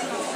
original.